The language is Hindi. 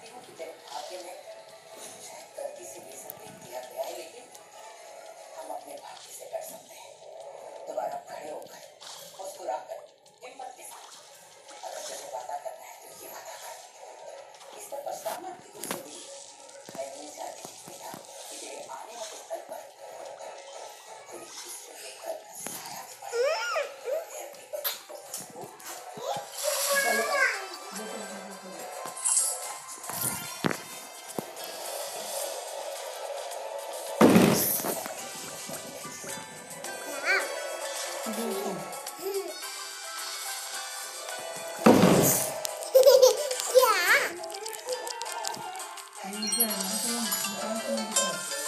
अंतिम की दुर्भाग्य में शायद गलती से ये संदेश दिया गया है लेकिन हम अपने भाग्य से डर सकते हैं दोबारा खड़े होकर मुस्कुरा कर हिम्मत के साथ अगर तुझे वादा करना है तो ये वादा कर इस पर पछताना बिल्कुल ज़रूरी मैं नहीं चाहती बेटा 想。嗯。嘿嘿嘿，想。没事，拿什么？你担心什么？